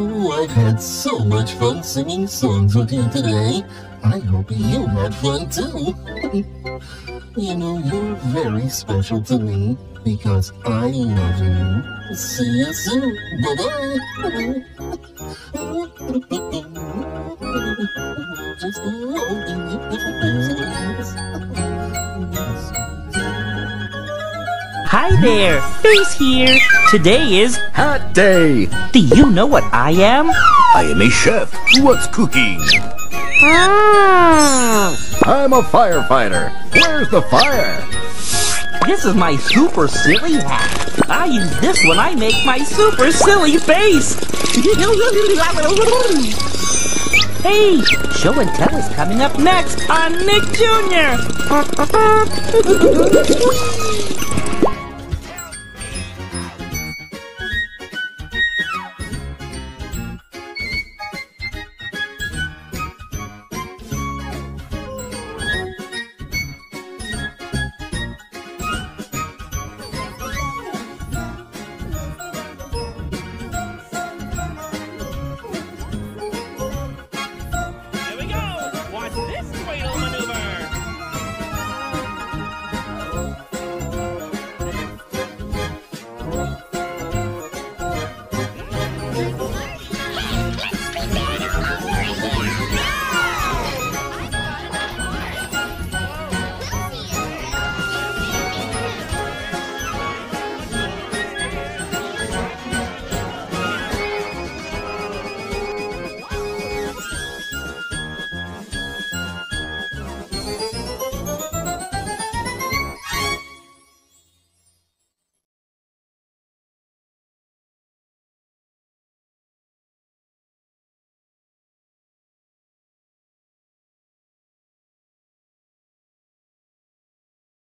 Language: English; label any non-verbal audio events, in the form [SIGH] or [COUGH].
Oh, I've had so much fun singing songs with you today. I hope you had fun too. [LAUGHS] you know, you're very special to me because I love you. See you soon. Bye-bye. [LAUGHS] Hi there, Face here. Today is. Hat Day! Do you know what I am? I am a chef. What's cooking? Ah, I'm a firefighter. Where's the fire? this is my super silly hat. I use this when I make my super silly face. hey, show and tell is coming up next on Nick Jr. [LAUGHS]